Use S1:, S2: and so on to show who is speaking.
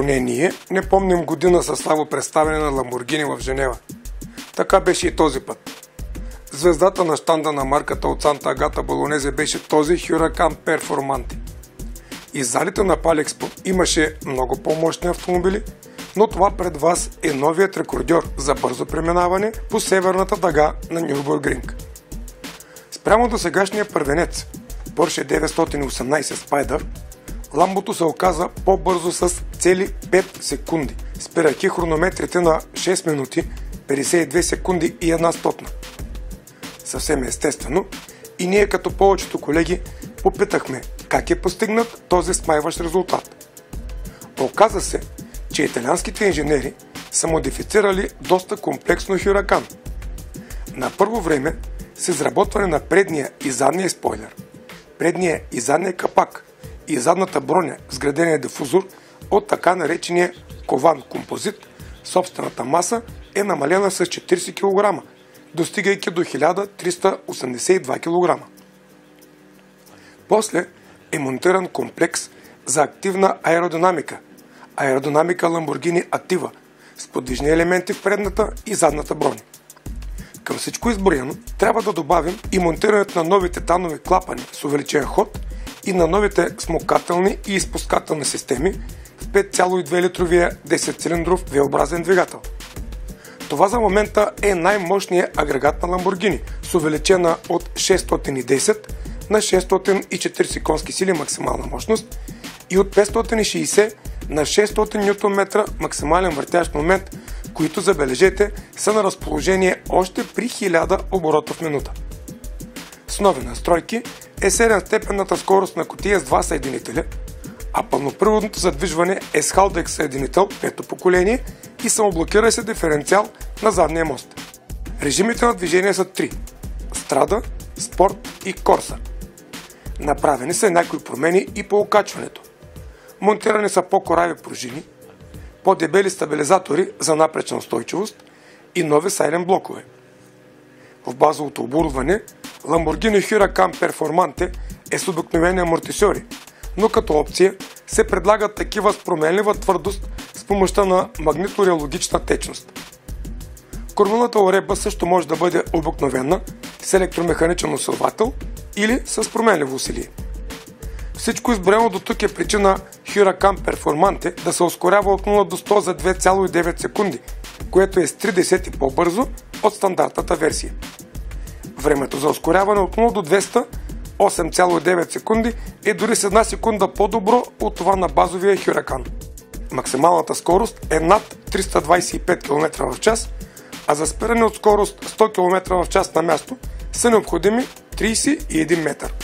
S1: Поне ние не помним година със слабо представяне на Ламборгини в Женева. Така беше и този път. Звездата на штанда на марката от Санта Агата Болонезе беше този Huracan Performante. И залите на Палекспо имаше много по-мощни автомобили, но това пред вас е новият рекордьор за бързо преминаване по северната дъга на Нюрбургринг. Спрямо до сегашния първенец Porsche 918 Spider, ламбото се оказа по-бързо с цели 5 секунди, спирайки хронометрите на 6 минути, 52 секунди и една стотна. Съвсем естествено, и ние като повечето колеги попитахме как е постигнат този смайващ резултат. Оказа се, че италианските инженери са модифицирали доста комплексно Хюракан. На първо време с изработване на предния и задния спойлер, предния и задния капак и задната броня с градения дифузор от така наречения кован композит, собствената маса е намалена с 40 кг, достигайки до 1382 кг. После е монтиран комплекс за активна аеродинамика, аеродинамика Lamborghini Activa с подвижни елементи в предната и задната броня. Към всичко изброено трябва да добавим и монтирането на новите танови клапани с увеличен ход и на новите смокателни и изпускателни системи в 5,2 литровия 10-цилиндров V-образен двигател. Това за момента е най-мощният агрегат на Lamborghini с увеличена от 610 на 640 конски сили максимална мощност и от 560 на 600 Нм максимален въртящ момент, които забележете са на разположение още при 1000 оборота в минута. С нови настройки е 7-степенната скорост на котия с два съединителя, а пълноприводното задвижване е с халдек съединител пето поколение и самоблокира се диференциал на задния мост. Режимите на движение са три – страда, спорт и корса. Направени са някои промени и по окачването. Монтирани са по-корави пружини, по-дебели стабилизатори за напречна устойчивост и нови сайлен блокове. В базовото оборудване Lamborghini Huracan Performante е с обикновени амортисьори, но като опция се предлагат такива с променлива твърдост с помощта на магниториологична течност. Кормилната уредба също може да бъде обикновена с електромеханичен усилвател или с променливо усилие. Всичко изброено до тук е причина Huracan Performante да се ускорява от 0 до 100 за 2,9 секунди, което е с 30 по-бързо от стандартната версия. Времето за ускоряване от 0 до 200 8,9 секунди е дори с една секунда по-добро от това на базовия Huracan. Максималната скорост е над 325 км в час, а за спиране от скорост 100 км в час на място са необходими 31 метър.